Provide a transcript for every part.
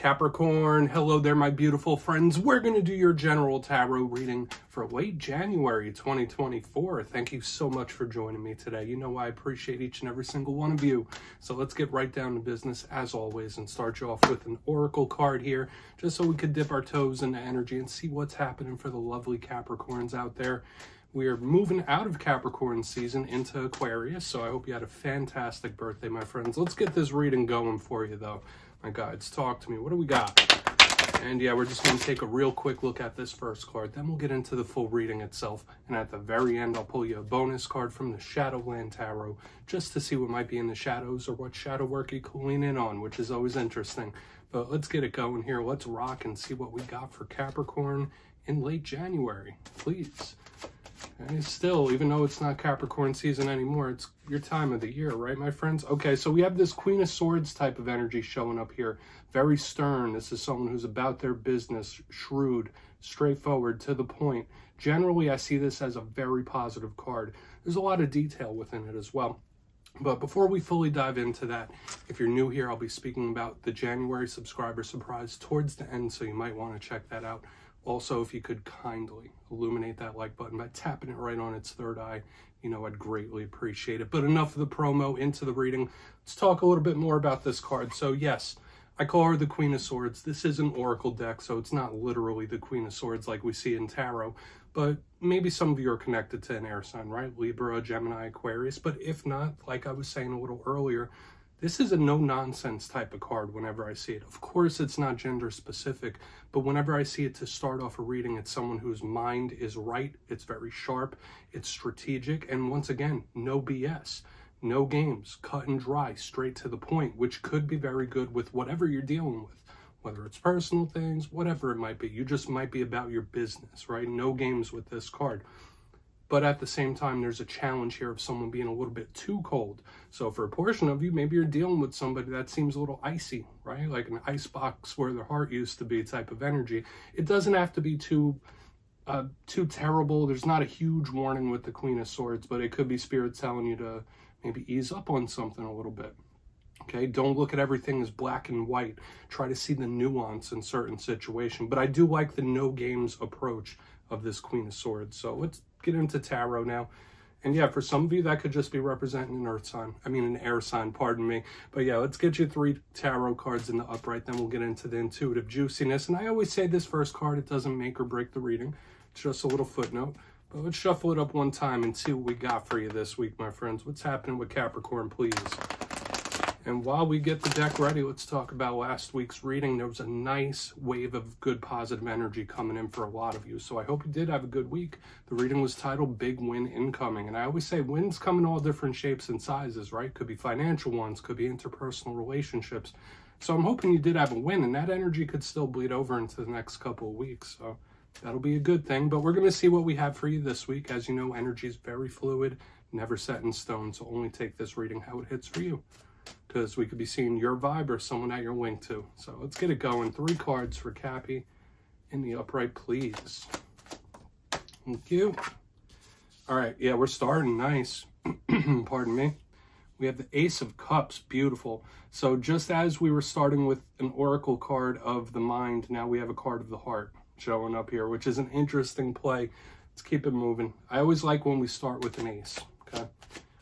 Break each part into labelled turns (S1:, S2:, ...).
S1: Capricorn, hello there, my beautiful friends. We're going to do your general tarot reading for late January 2024. Thank you so much for joining me today. You know, I appreciate each and every single one of you. So let's get right down to business as always and start you off with an oracle card here, just so we could dip our toes into energy and see what's happening for the lovely Capricorns out there. We are moving out of Capricorn season into Aquarius, so I hope you had a fantastic birthday, my friends. Let's get this reading going for you, though. My guides, talk to me. What do we got? And yeah, we're just going to take a real quick look at this first card. Then we'll get into the full reading itself. And at the very end, I'll pull you a bonus card from the Shadowland Tarot just to see what might be in the shadows or what shadow work you can lean in on, which is always interesting. But let's get it going here. Let's rock and see what we got for Capricorn in late January. Please. And still, even though it's not Capricorn season anymore, it's your time of the year, right, my friends? Okay, so we have this Queen of Swords type of energy showing up here. Very stern. This is someone who's about their business, shrewd, straightforward, to the point. Generally, I see this as a very positive card. There's a lot of detail within it as well. But before we fully dive into that, if you're new here, I'll be speaking about the January subscriber surprise towards the end, so you might want to check that out. Also, if you could kindly illuminate that like button by tapping it right on its third eye, you know, I'd greatly appreciate it. But enough of the promo, into the reading. Let's talk a little bit more about this card. So yes, I call her the Queen of Swords. This is an Oracle deck, so it's not literally the Queen of Swords like we see in Tarot, but maybe some of you are connected to an air sign, right? Libra, Gemini, Aquarius. But if not, like I was saying a little earlier, this is a no-nonsense type of card whenever I see it. Of course, it's not gender specific, but whenever I see it to start off a reading, it's someone whose mind is right, it's very sharp, it's strategic, and once again, no BS. No games, cut and dry, straight to the point, which could be very good with whatever you're dealing with, whether it's personal things, whatever it might be. You just might be about your business, right? No games with this card. But at the same time, there's a challenge here of someone being a little bit too cold. So for a portion of you, maybe you're dealing with somebody that seems a little icy, right? Like an ice box where their heart used to be type of energy. It doesn't have to be too uh, too terrible. There's not a huge warning with the Queen of Swords, but it could be Spirit telling you to maybe ease up on something a little bit. Okay, don't look at everything as black and white. Try to see the nuance in certain situation. But I do like the no games approach of this Queen of Swords. So let's get into tarot now. And yeah, for some of you, that could just be representing an earth sign. I mean, an air sign, pardon me. But yeah, let's get you three tarot cards in the upright. Then we'll get into the intuitive juiciness. And I always say this first card, it doesn't make or break the reading. It's just a little footnote. But let's shuffle it up one time and see what we got for you this week, my friends. What's happening with Capricorn, please? And while we get the deck ready, let's talk about last week's reading. There was a nice wave of good positive energy coming in for a lot of you. So I hope you did have a good week. The reading was titled Big Win Incoming. And I always say wins come in all different shapes and sizes, right? Could be financial ones, could be interpersonal relationships. So I'm hoping you did have a win and that energy could still bleed over into the next couple of weeks. So that'll be a good thing. But we're going to see what we have for you this week. As you know, energy is very fluid, never set in stone. So only take this reading how it hits for you because we could be seeing your vibe or someone at your wing too. So let's get it going. Three cards for Cappy in the upright, please. Thank you. All right, yeah, we're starting nice. Pardon me. We have the Ace of Cups, beautiful. So just as we were starting with an Oracle card of the mind, now we have a card of the heart showing up here, which is an interesting play. Let's keep it moving. I always like when we start with an ace, okay?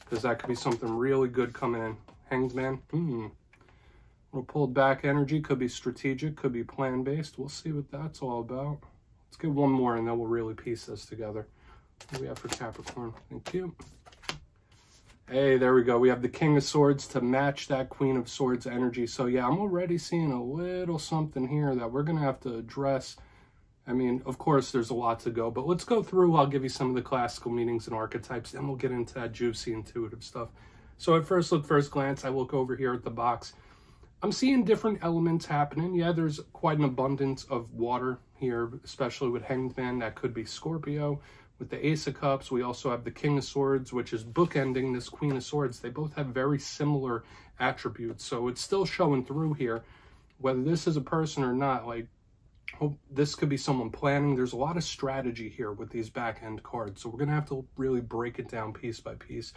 S1: Because that could be something really good coming in. Hanged Man. Hmm. Little pulled back energy. Could be strategic. Could be plan-based. We'll see what that's all about. Let's get one more and then we'll really piece this together. What do we have for Capricorn? Thank you. Hey, there we go. We have the King of Swords to match that Queen of Swords energy. So yeah, I'm already seeing a little something here that we're going to have to address. I mean, of course, there's a lot to go, but let's go through. I'll give you some of the classical meanings and archetypes, and we'll get into that juicy intuitive stuff. So at first look, first glance, I look over here at the box. I'm seeing different elements happening. Yeah, there's quite an abundance of water here, especially with Hanged Man. That could be Scorpio. With the Ace of Cups, we also have the King of Swords, which is bookending this Queen of Swords. They both have very similar attributes, so it's still showing through here. Whether this is a person or not, like, this could be someone planning. There's a lot of strategy here with these back end cards, so we're going to have to really break it down piece by piece.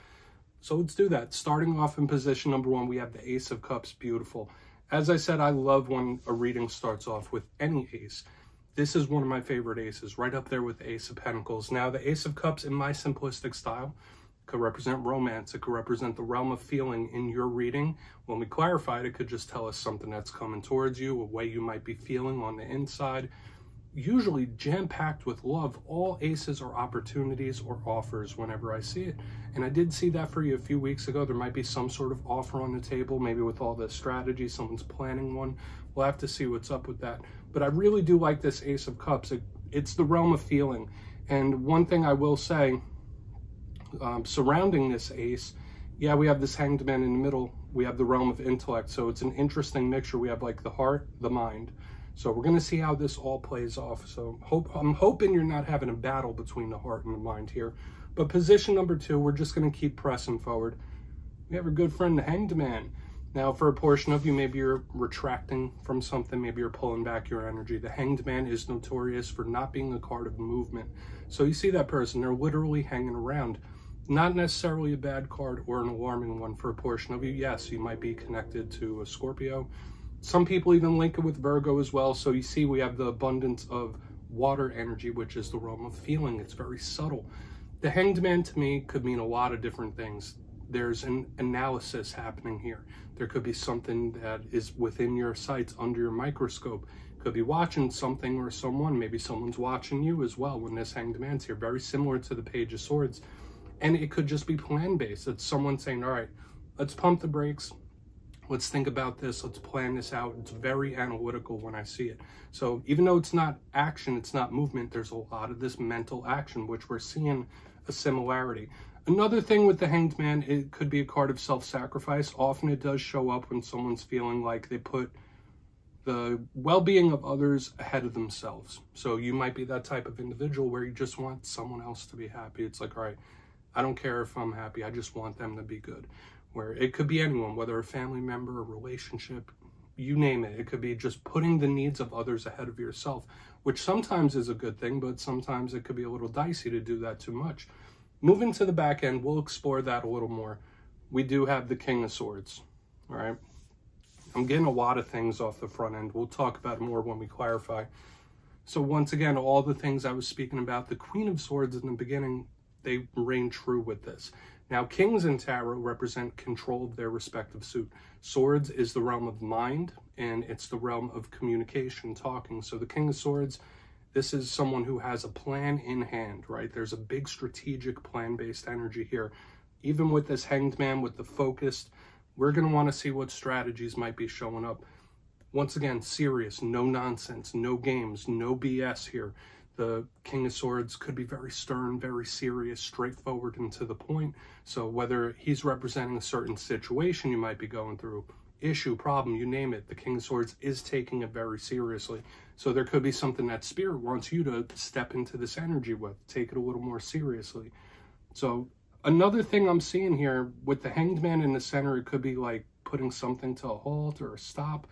S1: So let's do that. Starting off in position number one, we have the Ace of Cups, beautiful. As I said, I love when a reading starts off with any ace. This is one of my favorite aces, right up there with Ace of Pentacles. Now, the Ace of Cups, in my simplistic style, could represent romance. It could represent the realm of feeling in your reading. When we clarify it, it could just tell us something that's coming towards you, a way you might be feeling on the inside. Usually jam-packed with love, all aces are opportunities or offers whenever I see it. And I did see that for you a few weeks ago. There might be some sort of offer on the table, maybe with all the strategy, someone's planning one. We'll have to see what's up with that. But I really do like this Ace of Cups. It, it's the realm of feeling. And one thing I will say, um, surrounding this ace, yeah, we have this hanged man in the middle. We have the realm of intellect. So it's an interesting mixture. We have like the heart, the mind. So we're going to see how this all plays off. So hope I'm hoping you're not having a battle between the heart and the mind here. But position number two, we're just going to keep pressing forward. We have a good friend, the hanged man. Now, for a portion of you, maybe you're retracting from something, maybe you're pulling back your energy. The Hanged Man is notorious for not being a card of movement. So you see that person, they're literally hanging around. Not necessarily a bad card or an alarming one for a portion of you. Yes, you might be connected to a Scorpio. Some people even link it with Virgo as well. So you see we have the abundance of water energy, which is the realm of feeling. It's very subtle. The Hanged Man to me could mean a lot of different things there's an analysis happening here. There could be something that is within your sights under your microscope. Could be watching something or someone. Maybe someone's watching you as well when this hanged man's here. Very similar to the Page of Swords. And it could just be plan based. It's someone saying, all right, let's pump the brakes. Let's think about this. Let's plan this out. It's very analytical when I see it. So even though it's not action, it's not movement, there's a lot of this mental action, which we're seeing a similarity. Another thing with the Hanged Man, it could be a card of self-sacrifice. Often it does show up when someone's feeling like they put the well-being of others ahead of themselves. So you might be that type of individual where you just want someone else to be happy. It's like, all right, I don't care if I'm happy. I just want them to be good. Where it could be anyone, whether a family member, a relationship, you name it. It could be just putting the needs of others ahead of yourself, which sometimes is a good thing, but sometimes it could be a little dicey to do that too much. Moving to the back end, we'll explore that a little more. We do have the King of Swords, all right? I'm getting a lot of things off the front end. We'll talk about more when we clarify. So once again, all the things I was speaking about, the Queen of Swords in the beginning, they reign true with this. Now, kings in tarot represent control of their respective suit. Swords is the realm of mind, and it's the realm of communication, talking. So the King of Swords this is someone who has a plan in hand, right? There's a big strategic plan-based energy here. Even with this hanged man, with the focused, we're going to want to see what strategies might be showing up. Once again, serious, no nonsense, no games, no BS here. The King of Swords could be very stern, very serious, straightforward and to the point. So whether he's representing a certain situation you might be going through, issue, problem, you name it, the King of Swords is taking it very seriously. So there could be something that Spirit wants you to step into this energy with, take it a little more seriously. So another thing I'm seeing here with the Hanged Man in the center, it could be like putting something to a halt or a stop.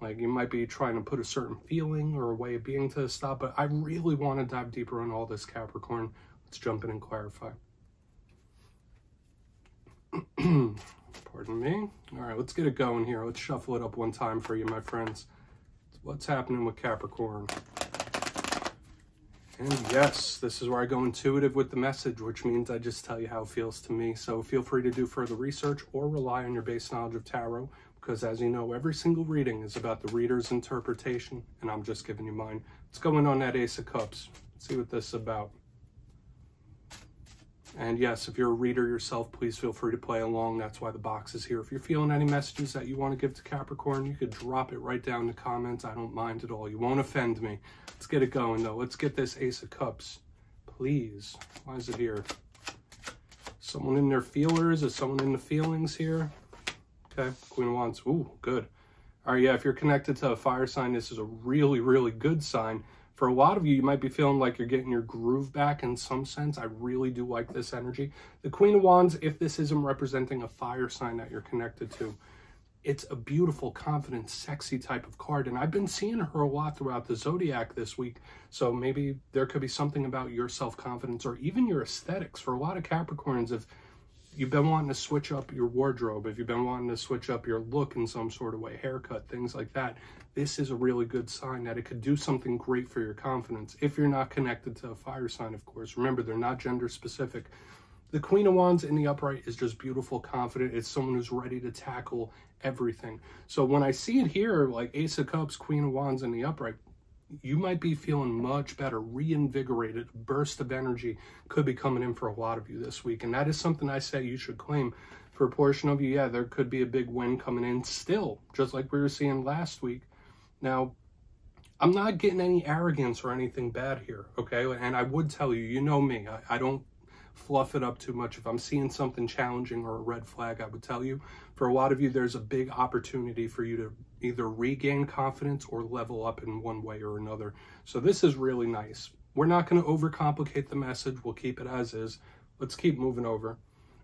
S1: Like you might be trying to put a certain feeling or a way of being to a stop, but I really want to dive deeper on all this Capricorn. Let's jump in and clarify. Pardon me. All right, let's get it going here. Let's shuffle it up one time for you, my friends. What's happening with Capricorn? And yes, this is where I go intuitive with the message, which means I just tell you how it feels to me. So feel free to do further research or rely on your base knowledge of tarot, because as you know, every single reading is about the reader's interpretation, and I'm just giving you mine. Let's go in on that Ace of Cups. See what this is about. And yes, if you're a reader yourself, please feel free to play along. That's why the box is here. If you're feeling any messages that you want to give to Capricorn, you could drop it right down in the comments. I don't mind at all. You won't offend me. Let's get it going, though. Let's get this Ace of Cups. Please. Why is it here? Someone in their feelers? Is someone in the feelings here? Okay. Queen of Wands. Ooh, good. All right, yeah, if you're connected to a fire sign, this is a really, really good sign for a lot of you, you might be feeling like you're getting your groove back in some sense. I really do like this energy. The Queen of Wands, if this isn't representing a fire sign that you're connected to, it's a beautiful, confident, sexy type of card. And I've been seeing her a lot throughout the Zodiac this week. So maybe there could be something about your self-confidence or even your aesthetics. For a lot of Capricorns, if you've been wanting to switch up your wardrobe, if you've been wanting to switch up your look in some sort of way, haircut, things like that, this is a really good sign that it could do something great for your confidence. If you're not connected to a fire sign, of course. Remember, they're not gender specific. The Queen of Wands in the upright is just beautiful, confident. It's someone who's ready to tackle everything. So when I see it here, like Ace of Cups, Queen of Wands in the upright, you might be feeling much better, reinvigorated, burst of energy could be coming in for a lot of you this week. And that is something I say you should claim. For a portion of you, yeah, there could be a big win coming in still, just like we were seeing last week. Now, I'm not getting any arrogance or anything bad here, okay? And I would tell you, you know me, I, I don't fluff it up too much. If I'm seeing something challenging or a red flag, I would tell you. For a lot of you, there's a big opportunity for you to either regain confidence or level up in one way or another. So this is really nice. We're not going to overcomplicate the message. We'll keep it as is. Let's keep moving over.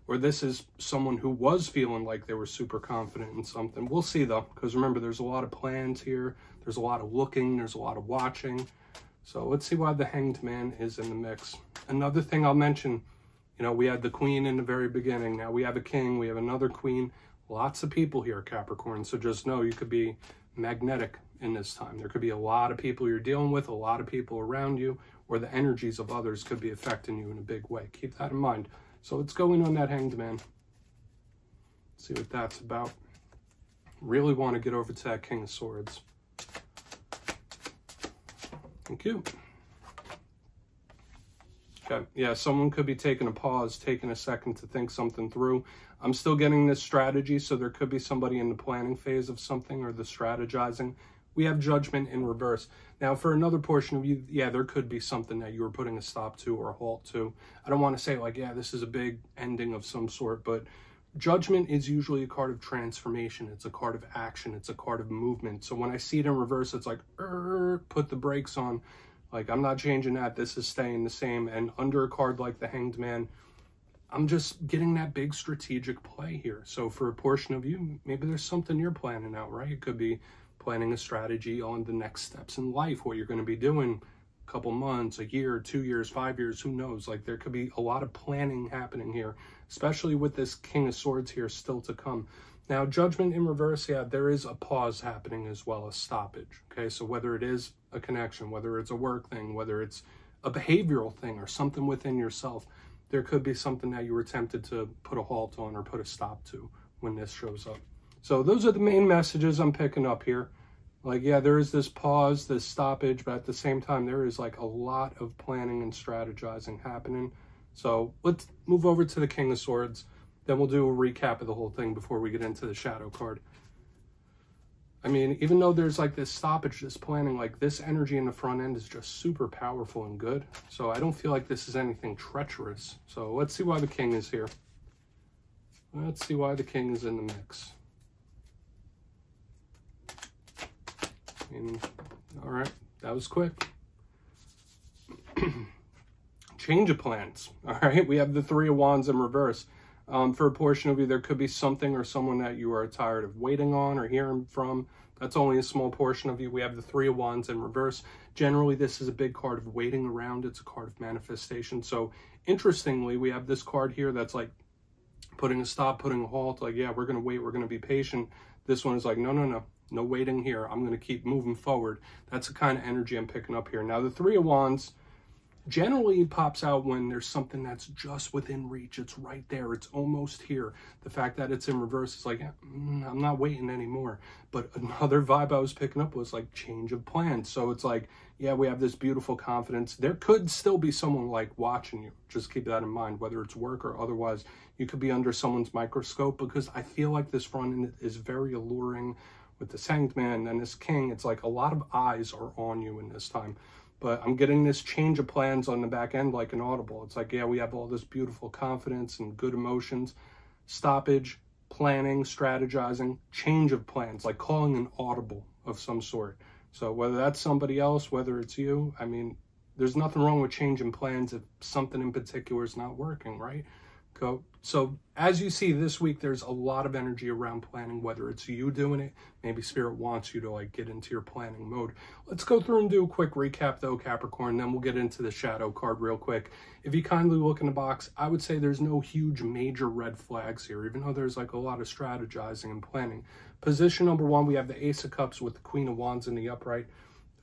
S1: Or this is someone who was feeling like they were super confident in something. We'll see though, because remember, there's a lot of plans here. There's a lot of looking. There's a lot of watching. So let's see why the Hanged Man is in the mix. Another thing I'll mention, you know, we had the Queen in the very beginning. Now we have a King. We have another Queen. Lots of people here, Capricorn. So just know you could be magnetic in this time. There could be a lot of people you're dealing with, a lot of people around you, or the energies of others could be affecting you in a big way. Keep that in mind. So let's go in on that Hanged Man. See what that's about. Really want to get over to that King of Swords. Thank you. Okay, yeah, someone could be taking a pause, taking a second to think something through. I'm still getting this strategy, so there could be somebody in the planning phase of something or the strategizing. We have judgment in reverse. Now, for another portion of you, yeah, there could be something that you were putting a stop to or a halt to. I don't want to say like, yeah, this is a big ending of some sort, but judgment is usually a card of transformation. It's a card of action. It's a card of movement. So when I see it in reverse, it's like, put the brakes on like, I'm not changing that. This is staying the same. And under a card like the Hanged Man, I'm just getting that big strategic play here. So for a portion of you, maybe there's something you're planning out, right? It could be planning a strategy on the next steps in life, what you're going to be doing a couple months, a year, two years, five years, who knows? Like there could be a lot of planning happening here, especially with this King of Swords here still to come. Now, judgment in reverse, yeah, there is a pause happening as well as stoppage. Okay, so whether it is a connection, whether it's a work thing, whether it's a behavioral thing or something within yourself, there could be something that you were tempted to put a halt on or put a stop to when this shows up. So those are the main messages I'm picking up here. Like, yeah, there is this pause, this stoppage, but at the same time, there is like a lot of planning and strategizing happening. So let's move over to the King of Swords. Then we'll do a recap of the whole thing before we get into the shadow card. I mean, even though there's like this stoppage, this planning, like this energy in the front end is just super powerful and good. So I don't feel like this is anything treacherous. So let's see why the king is here. Let's see why the king is in the mix. All right, that was quick. Change of plans. All right, we have the three of wands in reverse. Um, for a portion of you, there could be something or someone that you are tired of waiting on or hearing from. That's only a small portion of you. We have the Three of Wands in reverse. Generally, this is a big card of waiting around. It's a card of manifestation. So, interestingly, we have this card here that's like putting a stop, putting a halt. Like, yeah, we're going to wait. We're going to be patient. This one is like, no, no, no. No waiting here. I'm going to keep moving forward. That's the kind of energy I'm picking up here. Now, the Three of Wands generally pops out when there's something that's just within reach. It's right there. It's almost here. The fact that it's in reverse is like, mm, I'm not waiting anymore. But another vibe I was picking up was like change of plans. So it's like, yeah, we have this beautiful confidence. There could still be someone like watching you. Just keep that in mind, whether it's work or otherwise. You could be under someone's microscope because I feel like this front is very alluring with the Hanged Man and this King. It's like a lot of eyes are on you in this time but I'm getting this change of plans on the back end like an audible. It's like, yeah, we have all this beautiful confidence and good emotions, stoppage, planning, strategizing, change of plans, like calling an audible of some sort. So whether that's somebody else, whether it's you, I mean, there's nothing wrong with changing plans if something in particular is not working, right? Go. So as you see this week, there's a lot of energy around planning, whether it's you doing it, maybe spirit wants you to like get into your planning mode. Let's go through and do a quick recap though, Capricorn, then we'll get into the shadow card real quick. If you kindly look in the box, I would say there's no huge major red flags here, even though there's like a lot of strategizing and planning. Position number one, we have the Ace of Cups with the Queen of Wands in the upright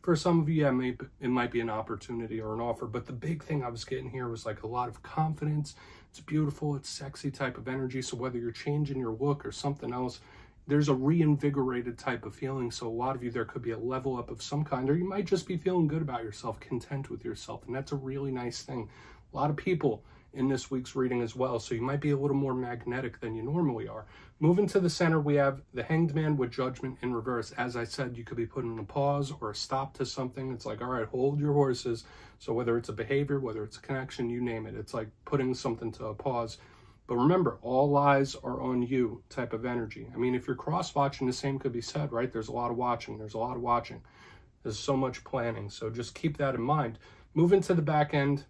S1: for some of you, yeah, maybe it might be an opportunity or an offer. But the big thing I was getting here was like a lot of confidence. It's beautiful, it's sexy type of energy. So whether you're changing your look or something else, there's a reinvigorated type of feeling. So a lot of you, there could be a level up of some kind, or you might just be feeling good about yourself, content with yourself. And that's a really nice thing. A lot of people in this week's reading as well. So you might be a little more magnetic than you normally are. Moving to the center, we have the Hanged Man with Judgment in reverse. As I said, you could be putting a pause or a stop to something. It's like, all right, hold your horses. So whether it's a behavior, whether it's a connection, you name it, it's like putting something to a pause. But remember, all eyes are on you type of energy. I mean, if you're cross-watching, the same could be said, right? There's a lot of watching. There's a lot of watching. There's so much planning. So just keep that in mind. Moving to the back end,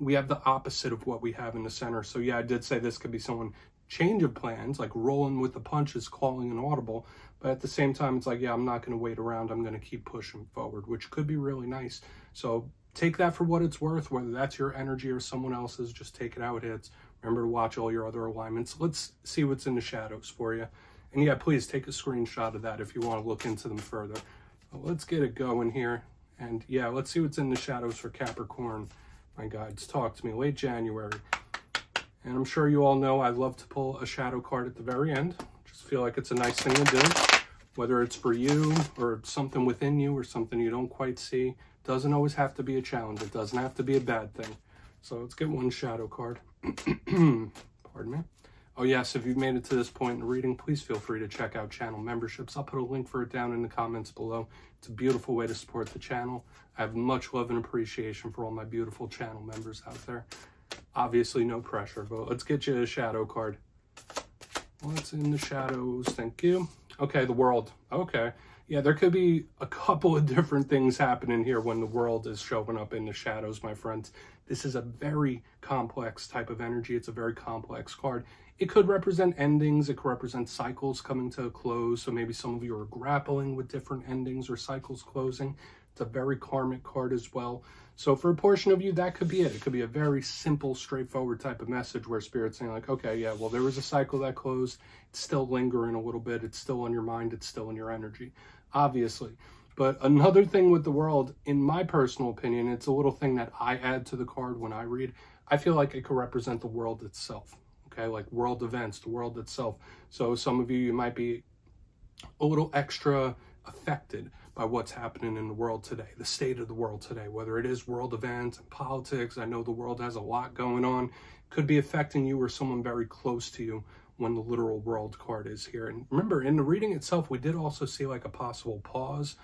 S1: we have the opposite of what we have in the center. So yeah, I did say this could be someone change of plans, like rolling with the punches, calling an audible. But at the same time, it's like, yeah, I'm not going to wait around. I'm going to keep pushing forward, which could be really nice. So take that for what it's worth, whether that's your energy or someone else's, just take it out hits. Remember to watch all your other alignments. Let's see what's in the shadows for you. And yeah, please take a screenshot of that if you want to look into them further. But let's get it going here. And yeah, let's see what's in the shadows for Capricorn my guides talk to me late January. And I'm sure you all know I love to pull a shadow card at the very end. Just feel like it's a nice thing to do. Whether it's for you or something within you or something you don't quite see. Doesn't always have to be a challenge. It doesn't have to be a bad thing. So let's get one shadow card. Pardon me. Oh yes, if you've made it to this point in the reading, please feel free to check out channel memberships. I'll put a link for it down in the comments below. It's a beautiful way to support the channel. I have much love and appreciation for all my beautiful channel members out there. Obviously, no pressure, but let's get you a shadow card. What's in the shadows? Thank you. Okay, the world. Okay. Yeah, there could be a couple of different things happening here when the world is showing up in the shadows, my friends. This is a very complex type of energy. It's a very complex card. It could represent endings. It could represent cycles coming to a close. So maybe some of you are grappling with different endings or cycles closing. It's a very karmic card as well. So for a portion of you, that could be it. It could be a very simple, straightforward type of message where Spirit's saying like, okay, yeah, well, there was a cycle that closed. It's still lingering a little bit. It's still on your mind. It's still in your energy, obviously. But another thing with the world, in my personal opinion, it's a little thing that I add to the card when I read. I feel like it could represent the world itself, okay? Like world events, the world itself. So some of you, you might be a little extra affected by what's happening in the world today, the state of the world today, whether it is world events and politics. I know the world has a lot going on, could be affecting you or someone very close to you when the literal world card is here. And remember, in the reading itself, we did also see like a possible pause.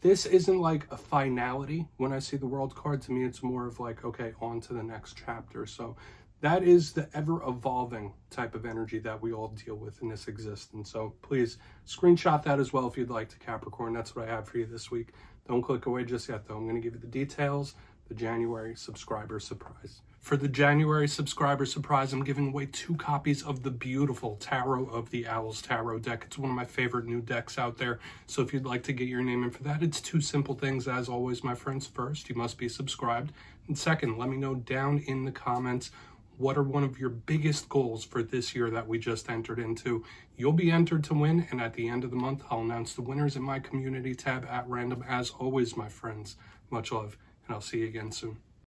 S1: This isn't like a finality when I see the world card. To me, it's more of like, okay, on to the next chapter. So that is the ever evolving type of energy that we all deal with in this existence. So please screenshot that as well if you'd like to Capricorn. That's what I have for you this week. Don't click away just yet though. I'm going to give you the details, the January subscriber surprise. For the January subscriber surprise, I'm giving away two copies of the beautiful Tarot of the Owls Tarot deck. It's one of my favorite new decks out there. So if you'd like to get your name in for that, it's two simple things. As always, my friends, first, you must be subscribed. And second, let me know down in the comments what are one of your biggest goals for this year that we just entered into. You'll be entered to win, and at the end of the month, I'll announce the winners in my community tab at random. As always, my friends, much love, and I'll see you again soon.